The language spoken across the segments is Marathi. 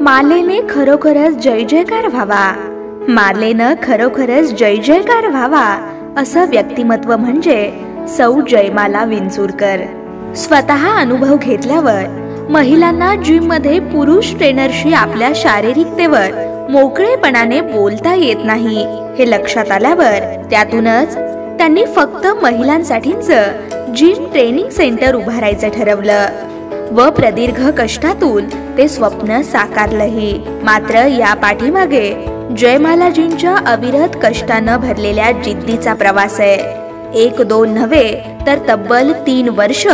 मालेने खरोखरच जय जयकार व्हावा. मालेनं खरोखरच जय जयकार व्हावा असं व्यक्तिमत्व म्हणजे सौ जयमाला विंचूरकर. स्वतः अनुभव घेतल्यावर महिलांना जिममध्ये पुरुष ट्रेनरशी आपल्या शारीरिकतेवर मोकळेपणाने बोलता येत नाही हे लक्षात आल्यावर त्यातूनच त्यांनी फक्त महिलांसाठीच जिम ट्रेनिंग सेंटर उभारायचं ठरवलं. व प्रदीर्घ कष्टातून ते स्वप्न साकारलंही. मात्र या पाठीमागे जयमालाजींच्या अविरत कष्टानं भरलेल्या जिद्दीचा प्रवास आहे. एक दोन नव्हे तर तब्बल तीन वर्ष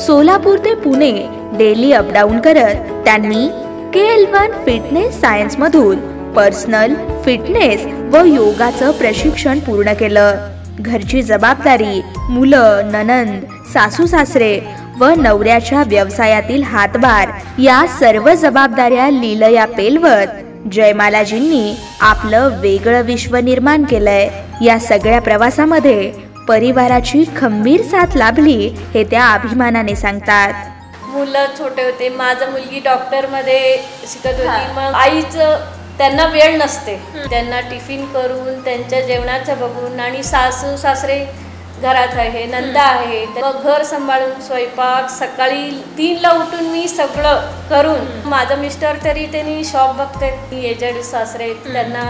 सोलापूर ते पुणे डेली अपडाऊन करत त्यांनी K L one fitness science मधून पर्सनल फिटनेस व योगाचं प्रशिक्षण पूर्ण केलं. घरची जबाबदारी मुलं ननंद सासू सासरे व नवऱ्याच्या व्यवसायातील हातभार या सर्व जबाबदाऱ्या लीलया पेलवत. जयमालाजींनी आपलं वेगळं विश्व निर्माण केलंय. या सगळ्या प्रवासामध्ये परिवाराची खंबीर साथ लाभली हे त्या अभिमानाने सांगतात. मुलं छोटे होते. माझं मुलगी डॉक्टरमध्ये शिकत होती. मग आईचं त्यांना वेळ नसते. त्यांना टिफिन करून त्यांच्या जेवणाचं बघून आणि सासू सासरे घरात आहे नंदा आहे मग घर सांभाळून स्वयंपाक सकाळी तीनला उठून मी सगळं करून माझं मिस्टर तरी त्यांनी शॉप बघते एजेड सासरे त्यांना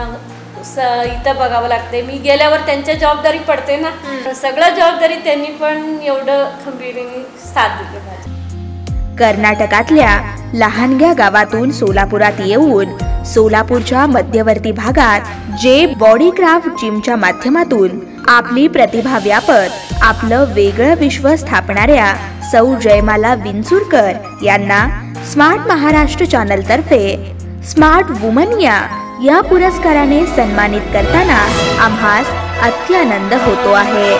इथं बघावं लागते मी गेल्यावर त्यांच्या जबाबदारी पडते ना. सगळं जबाबदारी त्यांनी पण एवढं खंबीरीने साथ दिली माझी. कर्नाटकातल्या लहानग्या गावातून सोलापुरात येऊन सोलापूरच्या मध्यवर्ती भागात जे बॉडीक्राफ्ट जिमच्या माध्यमातून आपली प्रतिभा व्यापत आपलं वेगळं विश्व स्थापणाऱ्या सौ जयमाला विंचुरकर यांना स्मार्ट महाराष्ट्र चॅनल तर्फे स्मार्ट वुमन या या पुरस्काराने सन्मानित करताना आम्हास अत्यानंद होतो आहे.